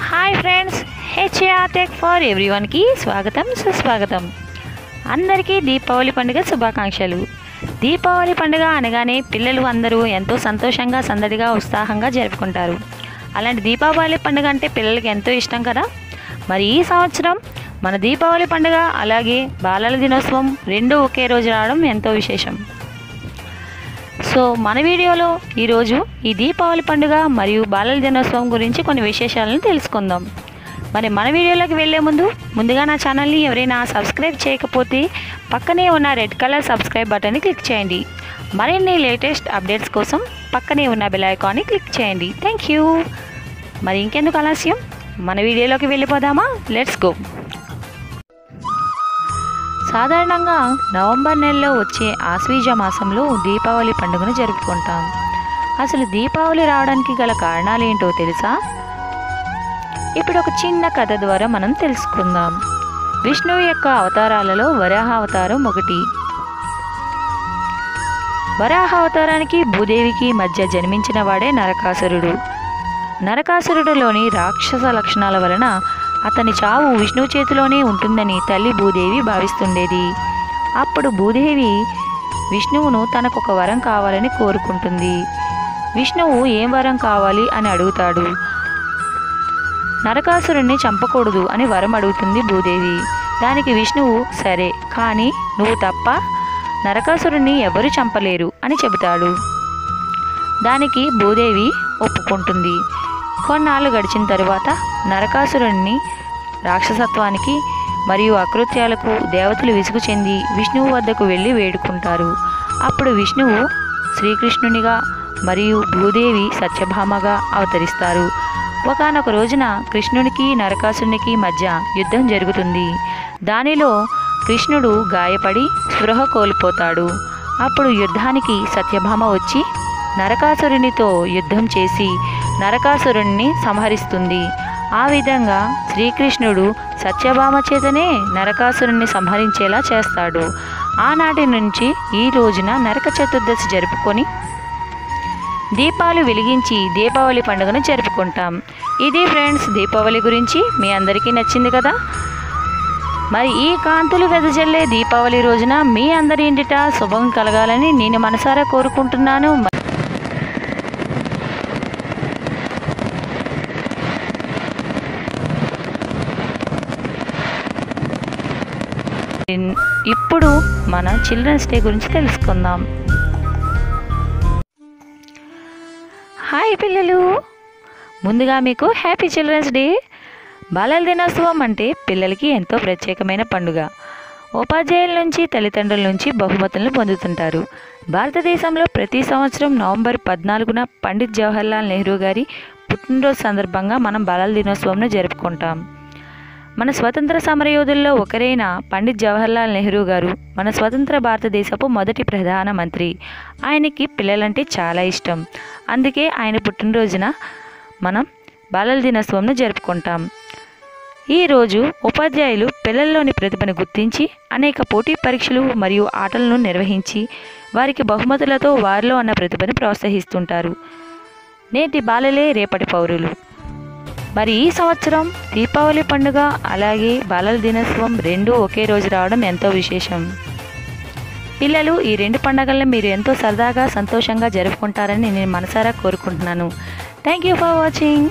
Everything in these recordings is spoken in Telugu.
Hi friends H A R tech tech for ఎవ్రీవన్కి స్వాగతం సుస్వాగతం. అందరికీ దీపావళి పండుగ శుభాకాంక్షలు. దీపావళి పండుగ అనగానే పిల్లలు అందరూ ఎంతో సంతోషంగా సందడిగా ఉత్సాహంగా జరుపుకుంటారు. అలాంటి దీపావళి పండుగ అంటే పిల్లలకి ఎంతో ఇష్టం కదా? మరి ఈ సంవత్సరం మన దీపావళి పండుగ అలాగే బాలల దినోత్సవం రెండూ ఒకే రోజు రావడం ఎంతో విశేషం. సో మన వీడియోలో ఈరోజు ఈ దీపావళి పండుగ మరియు బాలల దినోత్సవం గురించి కొన్ని విశేషాలను తెలుసుకుందాం. మరి మన వీడియోలోకి వెళ్ళే ముందు ముందుగా నా ఛానల్ని ఎవరైనా సబ్స్క్రైబ్ చేయకపోతే పక్కనే ఉన్న రెడ్ కలర్ సబ్స్క్రైబ్ బటన్ని క్లిక్ చేయండి. మరిన్ని లేటెస్ట్ అప్డేట్స్ కోసం పక్కనే ఉన్న బెల్ ఐకాన్ని క్లిక్ చేయండి. Thank you. మరి ఇంకెందుకు ఆలస్యం? మన వీడియోలోకి వెళ్ళిపోదామా? Let's go. సాధారణంగా నవంబర్ నెలలో వచ్చే ఆశ్వీజ మాసంలో దీపావళి పండుగను జరుపుకుంటాం. అసలు దీపావళి రావడానికి గల కారణాలు ఏంటో తెలుసా? ఇప్పుడు ఒక చిన్న కథ ద్వారా మనం తెలుసుకుందాం. విష్ణువు యొక్క అవతారాలలో వరాహ అవతారం ఒకటి. వరాహ అవతారానికి భూదేవికి మధ్య జన్మించిన వాడే నరకాసురుడు. నరకాసురుడిలోని రాక్షస లక్షణాల వలన అతని చావు విష్ణువు చేతిలోనే ఉంటుందని తల్లి భూదేవి భావిస్తుండేది. అప్పుడు భూదేవి విష్ణువును తనకొక వరం కావాలని కోరుకుంటుంది. విష్ణువు ఏం వరం కావాలి అని అడుగుతాడు. నరకాసురుణ్ణి చంపకూడదు అని వరం అడుగుతుంది భూదేవి. దానికి విష్ణువు సరే కానీ నువ్వు తప్ప నరకాసురుణ్ణి ఎవరు చంపలేరు అని చెబుతాడు. దానికి భూదేవి ఒప్పుకుంటుంది. కొన్నాళ్ళు గడిచిన తరువాత నరకాసురుణ్ణి రాక్షసత్వానికి మరియు అకృత్యాలకు దేవతలు విసుగు చెంది విష్ణువు వద్దకు వెళ్ళి వేడుకుంటారు. అప్పుడు విష్ణువు శ్రీకృష్ణునిగా మరియు భూదేవి సత్యభామగా అవతరిస్తారు. ఒకనొక రోజున కృష్ణునికి నరకాసునికి మధ్య యుద్ధం జరుగుతుంది. దానిలో కృష్ణుడు గాయపడి స్పృహ కోల్పోతాడు. అప్పుడు యుద్ధానికి సత్యభామ వచ్చి నరకాసురునితో యుద్ధం చేసి నరకాసురుణ్ణి సంహరిస్తుంది. ఆ విధంగా శ్రీకృష్ణుడు సత్యభామ చేతనే నరకాసురుణ్ణి సంహరించేలా చేస్తాడు. ఆనాటి నుంచి ఈ రోజున నరక చతుర్దశి జరుపుకొని దీపాలు వెలిగించి దీపావళి పండుగను జరుపుకుంటాం. ఇది ఫ్రెండ్స్ దీపావళి గురించి మీ అందరికీ నచ్చింది కదా? మరి ఈ కాంతులు వెదజల్లే దీపావళి రోజున మీ అందరి ఇంటిట శుభం కలగాలని నేను మనసారా కోరుకుంటున్నాను. ఇప్పుడు మన చిల్డ్రన్స్ డే గురించి తెలుసుకుందాం. హాయ్ పిల్లలు! ముందుగా మీకు హ్యాపీ చిల్డ్రన్స్ డే! బాలల దినోత్సవం అంటే పిల్లలకి ఎంతో ప్రత్యేకమైన పండుగ. ఉపాధ్యాయుల నుంచి తల్లిదండ్రుల నుంచి బహుమతులను పొందుతుంటారు. భారతదేశంలో ప్రతి సంవత్సరం నవంబర్ పద్నాలుగున పండిత్ జవహర్లాల్ నెహ్రూ గారి పుట్టినరోజు సందర్భంగా మనం బాలల దినోత్సవంను జరుపుకుంటాం. మన స్వతంత్ర సమరయోధుల్లో ఒకరైన పండిత్ జవహర్లాల్ నెహ్రూ గారు మన స్వతంత్ర భారతదేశపు మొదటి ప్రధానమంత్రి ఆయనకి పిల్లలంటే చాలా ఇష్టం. అందుకే ఆయన పుట్టినరోజున మనం బాలల దినోత్సవంను జరుపుకుంటాం. ఈరోజు ఉపాధ్యాయులు పిల్లల్లోని ప్రతిభను గుర్తించి అనేక పోటీ పరీక్షలు మరియు ఆటలను నిర్వహించి వారికి బహుమతులతో వారిలో ఉన్న ప్రతిభను ప్రోత్సహిస్తుంటారు. నేటి బాలలే రేపటి పౌరులు. మరి ఈ సంవత్సరం దీపావళి పండుగ అలాగే బాలల దినోత్సవం రెండూ ఒకే రోజు రావడం ఎంతో విశేషం. పిల్లలు ఈ రెండు పండుగలను మీరు ఎంతో సరదాగా సంతోషంగా జరుపుకుంటారని నేను మనసారా కోరుకుంటున్నాను. Thank you for watching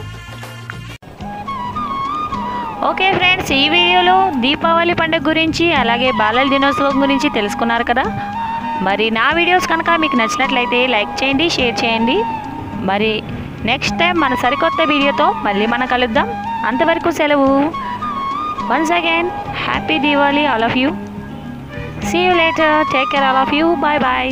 okay friends ఈ వీడియోలో దీపావళి పండుగ గురించి అలాగే బాలల దినోత్సవం గురించి తెలుసుకున్నారు కదా? మరి నా వీడియోస్ కనుక మీకు నచ్చినట్లయితే లైక్ చేయండి షేర్ చేయండి. మరి నెక్స్ట్ టైం మన సరికొత్త వీడియోతో మళ్ళీ మనం కలుద్దాం. అంతవరకు సెలవు. Once again happy Diwali all of you see you later take care all of you bye bye